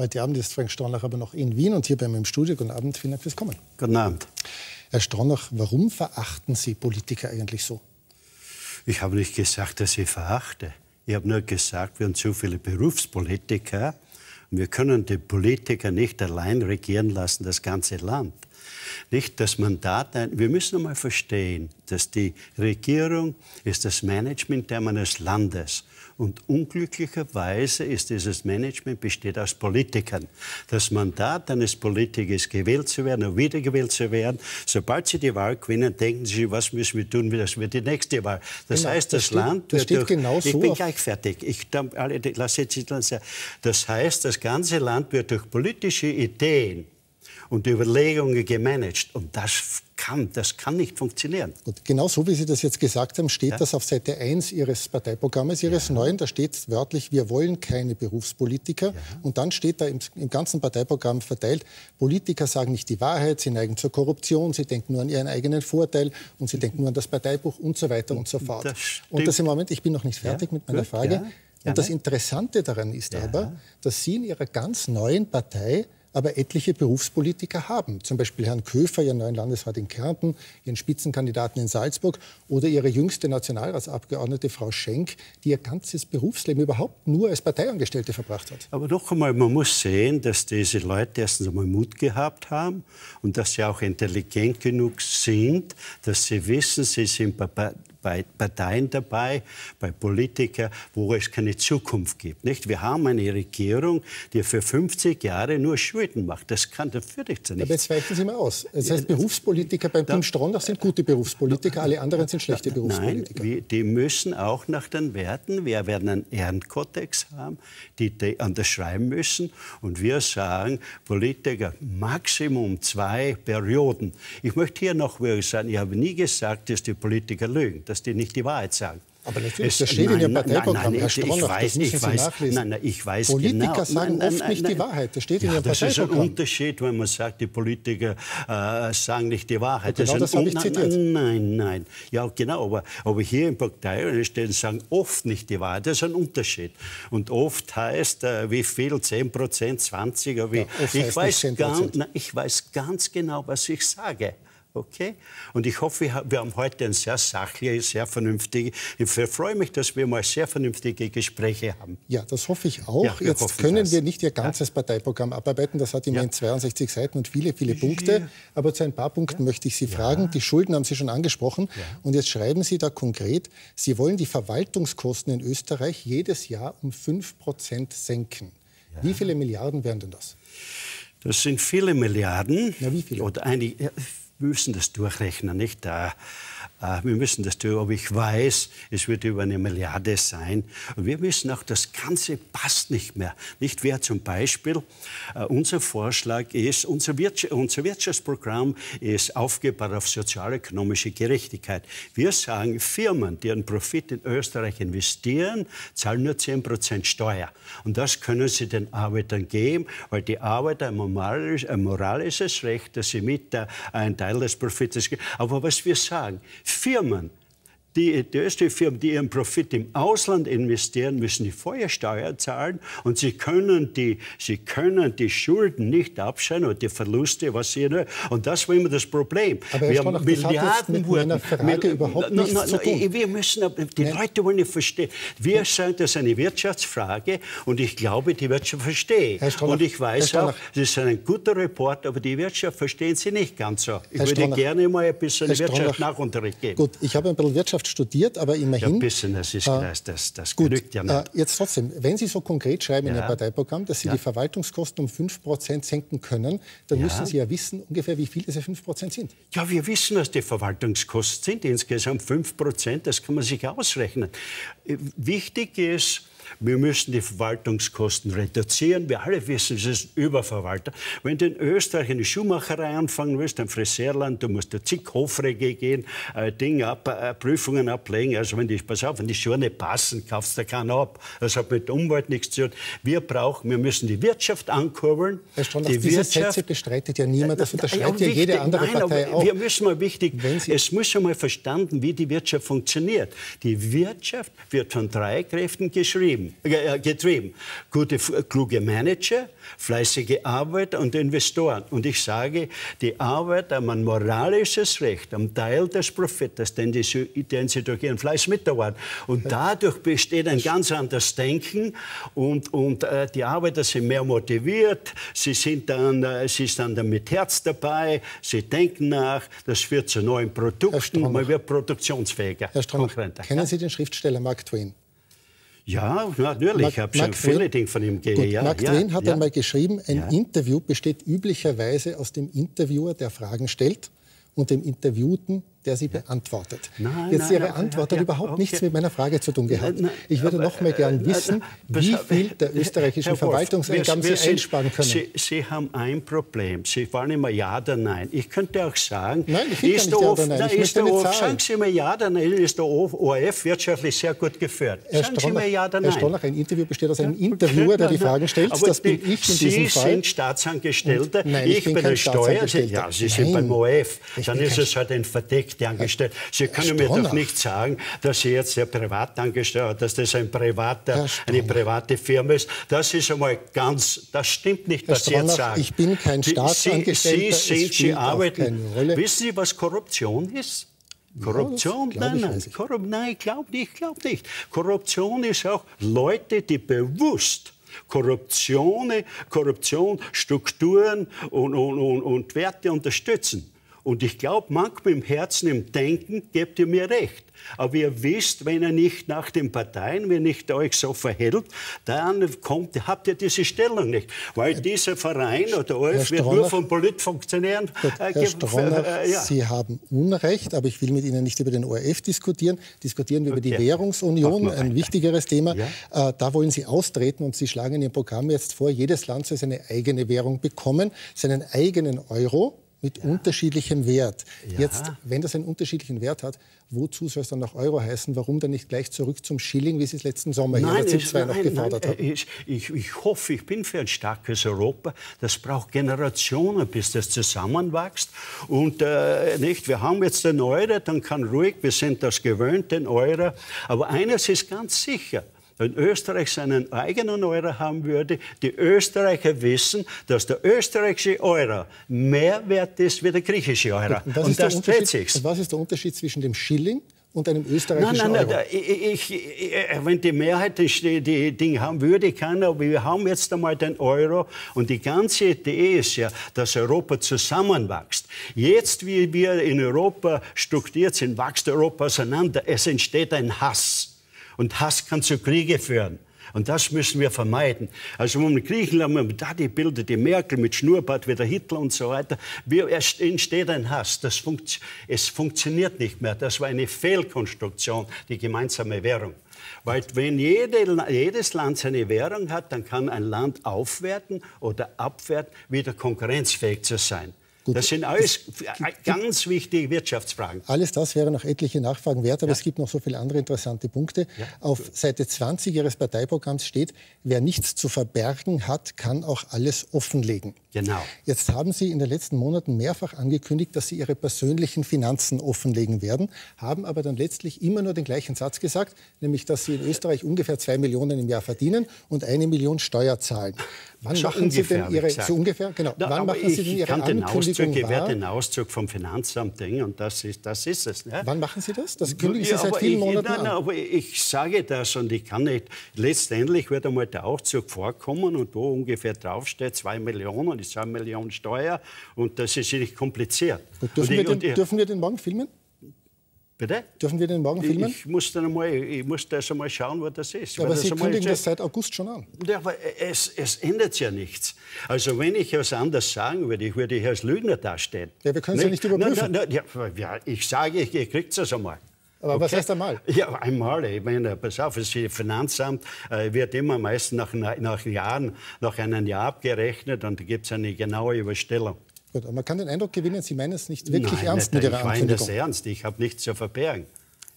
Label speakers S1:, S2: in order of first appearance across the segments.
S1: Heute Abend ist Frank Stronach aber noch in Wien und hier bei mir im Studio. Guten Abend, vielen Dank fürs Kommen.
S2: Guten Abend.
S1: Herr Stronach, warum verachten Sie Politiker eigentlich so?
S2: Ich habe nicht gesagt, dass ich verachte. Ich habe nur gesagt, wir haben zu viele Berufspolitiker und wir können die Politiker nicht allein regieren lassen, das ganze Land. Nicht das Mandat, wir müssen einmal verstehen, dass die Regierung ist das Management eines Landes und unglücklicherweise ist dieses Management besteht aus Politikern. Das Mandat eines Politikers gewählt zu werden und wiedergewählt zu werden, sobald sie die Wahl gewinnen, denken sie, was müssen wir tun, das wird die nächste Wahl. Das genau, heißt, das, das steht, Land
S1: das steht durch, genau
S2: Ich bin gleich fertig. Ich, alle, lass jetzt das heißt, das ganze Land wird durch politische Ideen und Überlegungen gemanagt. Und das kann, das kann nicht funktionieren.
S1: Gut, genau so wie Sie das jetzt gesagt haben, steht ja. das auf Seite 1 Ihres Parteiprogrammes, Ihres ja. neuen. Da steht wörtlich, wir wollen keine Berufspolitiker. Ja. Und dann steht da im, im, ganzen Parteiprogramm verteilt, Politiker sagen nicht die Wahrheit, sie neigen zur Korruption, sie denken nur an ihren eigenen Vorteil und sie denken nur an das Parteibuch und so weiter und so fort. Das und das im Moment, ich bin noch nicht fertig mit meiner Frage. Und das Interessante daran ist aber, dass Sie in Ihrer ganz neuen Partei aber etliche Berufspolitiker haben. Zum Beispiel Herrn Köfer, Ihren neuen Landesrat in Kärnten, Ihren Spitzenkandidaten in Salzburg oder Ihre jüngste Nationalratsabgeordnete Frau Schenk, die ihr ganzes Berufsleben überhaupt nur als Parteiangestellte verbracht hat.
S2: Aber noch einmal, man muss sehen, dass diese Leute erstens einmal Mut gehabt haben und dass sie auch intelligent genug sind, dass sie wissen, sie sind bei Parteien dabei, bei Politikern, wo es keine Zukunft gibt. Nicht? Wir haben eine Regierung, die für 50 Jahre nur Schulden macht. Das kann der für dich nicht.
S1: Aber jetzt weichen Sie mal aus. Das heißt, Berufspolitiker beim Team Stronach sind gute Berufspolitiker, alle anderen sind schlechte Berufspolitiker.
S2: Nein, die müssen auch nach den Werten, wir werden einen Ehrenkodex haben, die, die unterschreiben müssen. Und wir sagen, Politiker Maximum zwei Perioden. Ich möchte hier noch sagen, ich habe nie gesagt, dass die Politiker lügen dass die nicht die Wahrheit sagen.
S1: Aber natürlich, es, das steht nein, in Ihrem Parteiprogramm,
S2: nein, nein,
S1: Herr Stronach,
S2: ich weiß,
S1: das
S2: ich weiß, Nein, nein, ich weiß
S1: Politiker
S2: genau.
S1: sagen nein, oft nicht die Wahrheit, das steht
S2: ja,
S1: in Ihrem
S2: das
S1: Parteiprogramm.
S2: Das ist ein Unterschied, wenn man sagt, die Politiker äh, sagen nicht die Wahrheit.
S1: Und genau das, das habe ich zitiert.
S2: Nein, nein, ja genau, aber, aber hier im Partei stehen, sagen oft nicht die Wahrheit, das ist ein Unterschied. Und oft heißt, äh, wie viel, 10 Prozent, 20, aber ja, ich, weiß ganz, ich weiß ganz genau, was ich sage. Okay? Und ich hoffe, wir haben heute ein sehr sachliches, sehr vernünftiges. Ich freue mich, dass wir mal sehr vernünftige Gespräche haben.
S1: Ja, das hoffe ich auch. Ja, Jetzt können das. wir nicht Ihr ganzes ja. Parteiprogramm abarbeiten. Das hat immerhin ja. 62 Seiten und viele, viele Punkte. Aber zu ein paar Punkten möchte ich Sie fragen. Die Schulden haben Sie schon angesprochen. Und jetzt schreiben Sie da konkret, Sie wollen die Verwaltungskosten in Österreich jedes Jahr um 5 Prozent senken. Wie viele Milliarden wären denn das?
S2: Das sind viele Milliarden.
S1: Na, wie viele?
S2: Oder einige, müssen das durchrechnen, nicht? Da äh, wir müssen das tun, aber ich weiß, es wird über eine Milliarde sein. Und wir müssen auch, das Ganze passt nicht mehr. Nicht wer zum Beispiel, äh, unser Vorschlag ist, unser, Wirtschaft, unser Wirtschaftsprogramm ist aufgebaut auf sozialökonomische Gerechtigkeit. Wir sagen, Firmen, die einen Profit in Österreich investieren, zahlen nur 10 Steuer. Und das können sie den Arbeitern geben, weil die Arbeiter ein moralisches Recht, dass sie mit äh, einen Teil des Profits geben. Aber was wir sagen, Firmen die, die österreichische Firmen, die ihren Profit im Ausland investieren, müssen die Feuersteuer zahlen und sie können die, sie können die Schulden nicht abschreiben oder die Verluste, was sie und das war immer das Problem.
S1: Aber wir haben Milliarden nichts no, no, no.
S2: Wir müssen, die Nein. Leute wollen nicht verstehen. Wir sagen, das ist eine Wirtschaftsfrage und ich glaube, die Wirtschaft versteht. Und ich weiß auch, Sie sind ein guter Reporter, aber die Wirtschaft verstehen Sie nicht ganz so. Ich Herr würde Stronach, gerne mal ein bisschen Wirtschaft Nachunterricht geben.
S1: Gut, ich habe ein bisschen Wirtschaft Wirtschaft studiert, aber immerhin. Ja,
S2: das ist äh, das, das gut, genügt ja nicht. Äh,
S1: jetzt trotzdem, wenn Sie so konkret schreiben ja. in Ihr Parteiprogramm, dass Sie ja. die Verwaltungskosten um 5% senken können, dann müssen Sie ja wissen, ungefähr wie viel diese 5% sind.
S2: Ja, wir wissen, was die Verwaltungskosten sind. Insgesamt 5%, das kann man sich ausrechnen. Äh, wichtig ist, wir müssen die Verwaltungskosten reduzieren. Wir alle wissen, es ist Überverwalter. Wenn du in Österreich eine Schuhmacherei anfangen willst, ein Friseurland, du musst da zig Hofrege gehen, äh, Dinge ab, äh, Prüfungen ablegen. Also wenn die, pass auf, wenn die Schuhe nicht passen, kaufst du keinen ab. Das hat mit Umwelt nichts zu tun. Wir brauchen, wir müssen die Wirtschaft ankurbeln.
S1: Herr Stronach, die diese Wirtschaft, Sätze bestreitet ja niemand. Das unterschreibt ja, ja jede andere nein, Partei auch.
S2: Wir müssen mal wichtig, es muss schon mal verstanden, wie die Wirtschaft funktioniert. Die Wirtschaft wird von drei Kräften geschrieben. Getrieben. Äh, getrieben. Gute, kluge Manager, fleißige Arbeiter und Investoren. Und ich sage, die Arbeit haben ein moralisches Recht, am Teil des Propheten, den, die, den sie durch ihren Fleiß mitarbeiten. Und dadurch besteht ein ganz anderes Denken und, und äh, die Arbeiter sind mehr motiviert, sie sind dann, äh, sie sind dann mit Herz dabei, sie denken nach, das führt zu neuen Produkten, man wird produktionsfähiger.
S1: Herr Stronach, kennen Sie den Schriftsteller Mark Twain?
S2: Ja, natürlich. Mark, ich habe schon viele Dinge von ihm
S1: gelesen. Ja, Mark ja, Twain hat ja. einmal geschrieben, ein Interview besteht üblicherweise aus dem Interviewer, der Fragen stellt, und dem Interviewten, der sie beantwortet. Nein, Jetzt nein, Ihre Antwort ja, hat überhaupt okay. nichts mit meiner Frage zu tun gehabt. Nein, ich würde noch mal gern wissen, wie viel der österreichischen Verwaltungseingaben Sie einsparen können.
S2: Sie, sie, haben ein Problem. Sie wollen immer Ja oder Nein. Ich könnte auch sagen,
S1: nein, ich ist, der nein. Ich ist
S2: sagen Sie mir Ja oder Nein, ist der ORF wirtschaftlich sehr gut geführt.
S1: Herr sagen Stronach, Sie mir Ja oder Nein. Herr Stronach, ein Interview besteht aus einem Interviewer, der die Fragen stellt.
S2: Aber das bin ich in diesem Fall. Sie sind Staatsangestellter, ich bin ein Steuer. Ja, Sie sind beim ORF. Dann ist es halt ein verdeckter Angestellter. Sie können mir doch nicht sagen, dass Sie jetzt der Privatangestellte, dass das ein privater, eine private Firma ist. Das ist einmal ganz, das stimmt nicht, was Sie jetzt sagen.
S1: Ich bin kein Staatsangestellter.
S2: Sie, Sie, Sie arbeiten. Wissen Sie, was Korruption ist? Korruption? Ja, nein, nein, Korrup nein, ich glaube nicht, glaub nicht. Korruption ist auch Leute, die bewusst Korruption, Korruption, Strukturen und, und, und, und Werte unterstützen. Und ich glaube, manchmal im Herzen, im Denken, gebt ihr mir recht. Aber ihr wisst, wenn ihr nicht nach den Parteien, wenn nicht euch so verhält, dann kommt, habt ihr diese Stellung nicht. Weil dieser Verein oder euch wird nur von Politfunktionären
S1: äh, Herr Stronach, äh, ja. Sie haben Unrecht, aber ich will mit Ihnen nicht über den ORF diskutieren. Diskutieren wir okay. über die Währungsunion, ein wichtigeres Thema. Ja? Äh, da wollen Sie austreten und Sie schlagen in Ihrem Programm jetzt vor, jedes Land soll seine eigene Währung bekommen, seinen eigenen Euro mit ja. unterschiedlichem Wert. Ja. Jetzt, wenn das einen unterschiedlichen Wert hat, wozu soll es dann noch Euro heißen? Warum dann nicht gleich zurück zum Schilling, wie Sie es letzten Sommer
S2: nein, hier ich, noch gefordert haben? Ich, ich, ich, hoffe, ich bin für ein starkes Europa. Das braucht Generationen, bis das zusammenwächst. Und äh, nicht, wir haben jetzt den Euro, dann kann ruhig, wir sind das gewöhnt, den Euro. Aber eines ist ganz sicher, wenn Österreich seinen eigenen Euro haben würde, die Österreicher wissen, dass der österreichische Euro mehr wert ist wie der griechische Euro.
S1: Und, und das dreht sich. Was ist der Unterschied zwischen dem Schilling und einem österreichischen nein, nein, Euro?
S2: Ich, ich, wenn die Mehrheit die, die Dinge haben würde, kann, aber wir haben jetzt einmal den Euro und die ganze Idee ist ja, dass Europa zusammenwächst. Jetzt, wie wir in Europa strukturiert sind, wächst Europa auseinander. Es entsteht ein Hass. Und Hass kann zu Kriege führen. Und das müssen wir vermeiden. Also um Griechenland, man da die Bilder, die Merkel mit Schnurrbart wie der Hitler und so weiter, wie, entsteht ein Hass. Das funkt, es funktioniert nicht mehr. Das war eine Fehlkonstruktion, die gemeinsame Währung. Weil wenn jede, jedes Land seine Währung hat, dann kann ein Land aufwerten oder abwerten, wieder konkurrenzfähig zu sein. Gut. Das sind alles ganz wichtige Wirtschaftsfragen.
S1: Alles das wäre noch etliche Nachfragen wert, aber ja. es gibt noch so viele andere interessante Punkte. Ja. Auf Seite 20 Ihres Parteiprogramms steht, wer nichts zu verbergen hat, kann auch alles offenlegen.
S2: Genau.
S1: Jetzt haben Sie in den letzten Monaten mehrfach angekündigt, dass Sie Ihre persönlichen Finanzen offenlegen werden, haben aber dann letztlich immer nur den gleichen Satz gesagt, nämlich, dass Sie in Österreich ungefähr zwei Millionen im Jahr verdienen und eine Million Steuer zahlen.
S2: Wann so machen Sie denn Ihre, so
S1: ungefähr, genau,
S2: Na, wann machen Sie denn Ihre kann Ankündigung den Ich werde den Auszug vom Finanzamt denken und das ist, das ist es.
S1: Ne? Wann machen Sie das? Das kündigen Sie ja, seit vielen ich, Monaten nein,
S2: an.
S1: Nein,
S2: aber ich sage das und ich kann nicht, letztendlich wird einmal der Auszug vorkommen und wo ungefähr draufsteht, zwei Millionen ich sage Millionen Steuer und das ist nicht kompliziert.
S1: Gut, dürfen, wir den, dürfen wir den morgen filmen?
S2: Bitte?
S1: Dürfen wir den morgen filmen?
S2: Ich, muss dann einmal, ich muss das einmal schauen, wo das ist.
S1: Ja, aber Sie kündigen das seit August schon an.
S2: Ja, aber es, es ändert ja nichts. Also wenn ich etwas anders sagen würde, ich würde ich als Lügner dastehen.
S1: Ja, wir können es ja nicht überprüfen.
S2: Na, na, na, ja, ich sage, ihr kriegt es einmal.
S1: Aber okay. was heißt einmal?
S2: Ja, einmal. Ich meine, pass auf, das Finanzamt äh, wird immer meist nach, nach Jahren, nach einem Jahr abgerechnet und da gibt es eine genaue Überstellung.
S1: Gut, aber man kann den Eindruck gewinnen, Sie meinen es nicht wirklich Nein, ernst nicht, mit Ihrer
S2: ich
S1: Ankündigung.
S2: Ich meine das ernst. Ich habe nichts zu verbergen.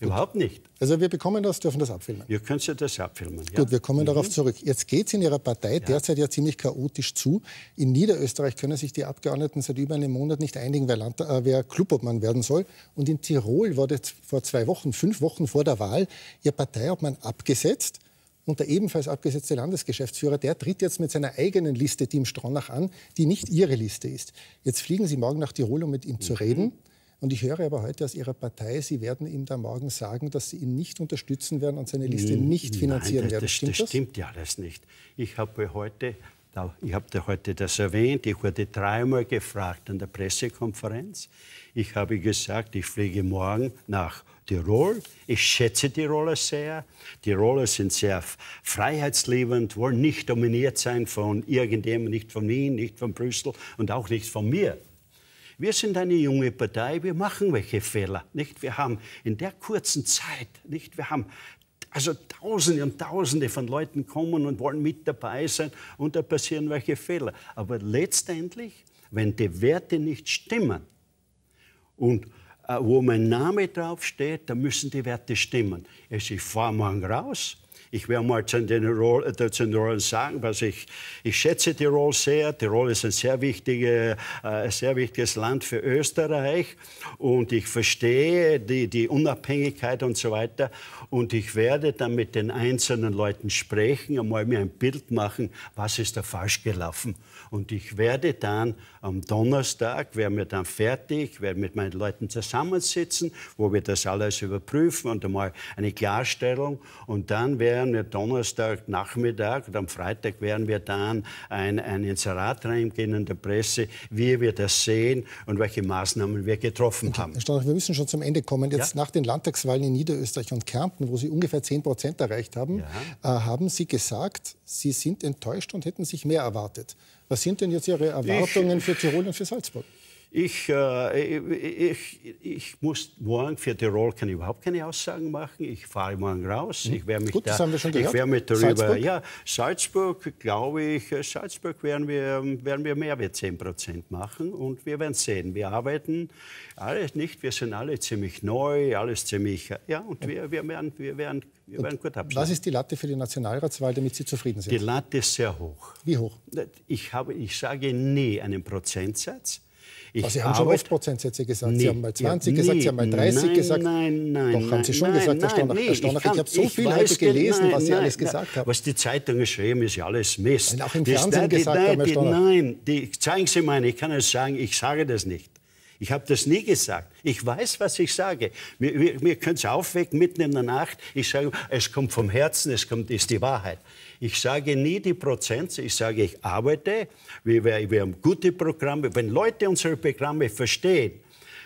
S2: Überhaupt nicht.
S1: Also wir bekommen das, dürfen das abfilmen.
S2: Ihr könnt ja das abfilmen.
S1: Ja. Gut, wir kommen mhm. darauf zurück. Jetzt geht es in Ihrer Partei ja. derzeit ja ziemlich chaotisch zu. In Niederösterreich können sich die Abgeordneten seit über einem Monat nicht einigen, wer, Land, äh, wer Clubobmann werden soll. Und in Tirol wurde vor zwei Wochen, fünf Wochen vor der Wahl, Ihr Parteiobmann abgesetzt und der ebenfalls abgesetzte Landesgeschäftsführer, der tritt jetzt mit seiner eigenen Liste Team Stronach an, die nicht Ihre Liste ist. Jetzt fliegen Sie morgen nach Tirol, um mit ihm zu reden. Und ich höre aber heute aus Ihrer Partei, Sie werden ihm da morgen sagen, dass Sie ihn nicht unterstützen werden und seine Liste nicht finanzieren
S2: Nein, das,
S1: werden.
S2: Stimmt das, das stimmt ja alles nicht. Ich habe heute, ich habe heute das erwähnt, ich wurde dreimal gefragt an der Pressekonferenz. Ich habe gesagt, ich fliege morgen nach Tirol. Ich schätze Tiroler sehr. Tiroler sind sehr freiheitsliebend, wollen nicht dominiert sein von irgendjemandem, nicht von Wien, nicht von Brüssel und auch nicht von mir. Wir sind eine junge Partei, wir machen welche Fehler. Nicht? Wir haben in der kurzen Zeit, nicht? wir haben also Tausende und Tausende von Leuten kommen und wollen mit dabei sein und da passieren welche Fehler. Aber letztendlich, wenn die Werte nicht stimmen und äh, wo mein Name draufsteht, dann müssen die Werte stimmen. Ich fahre morgen raus, ich werde mal zu den, Tirol, äh, zu Tirol sagen, was ich, ich schätze Tirol sehr. Tirol ist ein sehr, wichtige, äh, sehr wichtiges Land für Österreich und ich verstehe die, die Unabhängigkeit und so weiter. Und ich werde dann mit den einzelnen Leuten sprechen, einmal mir ein Bild machen, was ist da falsch gelaufen. Und ich werde dann am Donnerstag, werden wir dann fertig, werden mit meinen Leuten zusammensitzen, wo wir das alles überprüfen und einmal eine Klarstellung. Und dann werden werden wir Donnerstag Nachmittag und am Freitag werden wir dann ein, ein Inserat reingehen in der Presse, wie wir das sehen und welche Maßnahmen wir getroffen okay. haben.
S1: Herr Storch, wir müssen schon zum Ende kommen. Jetzt ja? nach den Landtagswahlen in Niederösterreich und Kärnten, wo Sie ungefähr 10 Prozent erreicht haben, ja. äh, haben Sie gesagt, Sie sind enttäuscht und hätten sich mehr erwartet. Was sind denn jetzt Ihre Erwartungen ich, für Tirol und für Salzburg?
S2: Ich, äh, ich, ich, muss morgen für Tirol kann ich überhaupt keine Aussagen machen. Ich fahre morgen raus.
S1: Mhm.
S2: Ich werde mich
S1: Gut,
S2: da,
S1: das haben wir schon gehört.
S2: Ich werde mich darüber, Salzburg? ja, Salzburg, glaube ich, äh, Salzburg werden wir, werden wir mehr als 10 Prozent machen und wir werden sehen. Wir arbeiten alles nicht, wir sind alle ziemlich neu, alles ziemlich, ja, und wir, wir werden, wir werden wir werden gut abschließen.
S1: Was ist die Latte für die Nationalratswahl, damit Sie zufrieden sind?
S2: Die Latte ist sehr hoch.
S1: Wie hoch?
S2: Ich, habe, ich sage nie einen Prozentsatz.
S1: Ich Sie haben schon oft Prozentsätze gesagt. Nee, Sie haben mal 20 ja, gesagt, Sie haben mal 30
S2: nein,
S1: gesagt.
S2: Nein, nein,
S1: Doch, haben Sie schon
S2: nein,
S1: gesagt, Herr Stornach. Nee, Herr Stornach, ich, ich habe so viel heute gelesen, was Sie alles gesagt haben.
S2: Was die Zeitung geschrieben ist ja alles Mist.
S1: Nein, auch im Fernsehen das, gesagt nein, haben, Herr
S2: Stornach. Nein, die, zeigen Sie mal, ich kann es sagen, ich sage das nicht. Ich habe das nie gesagt. Ich weiß, was ich sage. Mir, mir, mir können es aufwecken mitten in der Nacht. Ich sage, es kommt vom Herzen, es kommt, ist die Wahrheit. Ich sage nie die Prozent, ich sage, ich arbeite. Wir, wir haben gute Programme. Wenn Leute unsere Programme verstehen,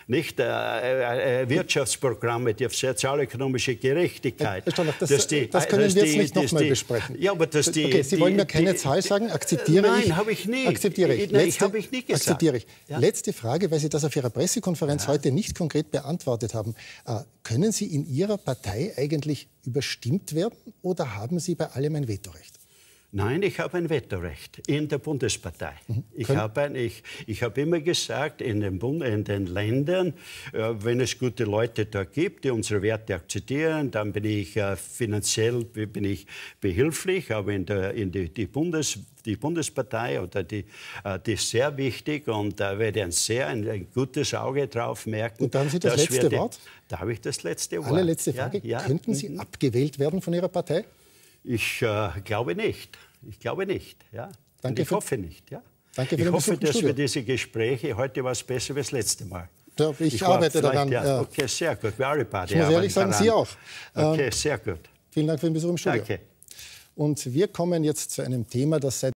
S2: nicht äh, äh, äh, Wirtschaftsprogramme, die auf sozialökonomische Gerechtigkeit.
S1: Herr Stollach, das, die, das können wir jetzt nicht nochmal besprechen.
S2: Ja, aber dass die,
S1: okay, Sie wollen mir keine die, Zahl sagen, akzeptiere
S2: nein,
S1: ich.
S2: Nein, habe ich nie.
S1: Akzeptiere ich.
S2: Nein, Letzte, habe ich nie gesagt.
S1: Akzeptiere ich. Ja? Letzte Frage, weil Sie das auf Ihrer Pressekonferenz ja. heute nicht konkret beantwortet haben. Äh, können Sie in Ihrer Partei eigentlich überstimmt werden oder haben Sie bei allem ein Vetorecht?
S2: Nein, ich habe ein Vetorecht in der Bundespartei. Mhm. Ich habe ich, ich hab immer gesagt, in den, Bund, in den Ländern, äh, wenn es gute Leute da gibt, die unsere Werte akzeptieren, dann bin ich äh, finanziell bin ich behilflich, aber in, der, in die, die, Bundes, die Bundespartei oder die, äh, die ist sehr wichtig und da werde ich ein sehr ein, ein gutes Auge drauf merken.
S1: Und da haben Sie das letzte werde,
S2: Wort? Da habe ich das letzte Wort.
S1: Allerletzte Frage. Ja, ja. Könnten Sie mhm. abgewählt werden von Ihrer Partei?
S2: Ich äh, glaube nicht. Ich glaube nicht. Ja.
S1: Danke
S2: ich hoffe nicht. Ja.
S1: Danke
S2: für
S1: ich
S2: hoffe, dass wir diese Gespräche, heute war es besser als das letzte Mal.
S1: Ja, ich, ich arbeite daran.
S2: Ja. Okay, sehr gut. Wir alle beide
S1: ich muss ehrlich sagen, daran. Sie auch.
S2: Okay, sehr gut.
S1: Vielen Dank für den Besuch im Studio.
S2: Danke.
S1: Und wir kommen jetzt zu einem Thema, das seit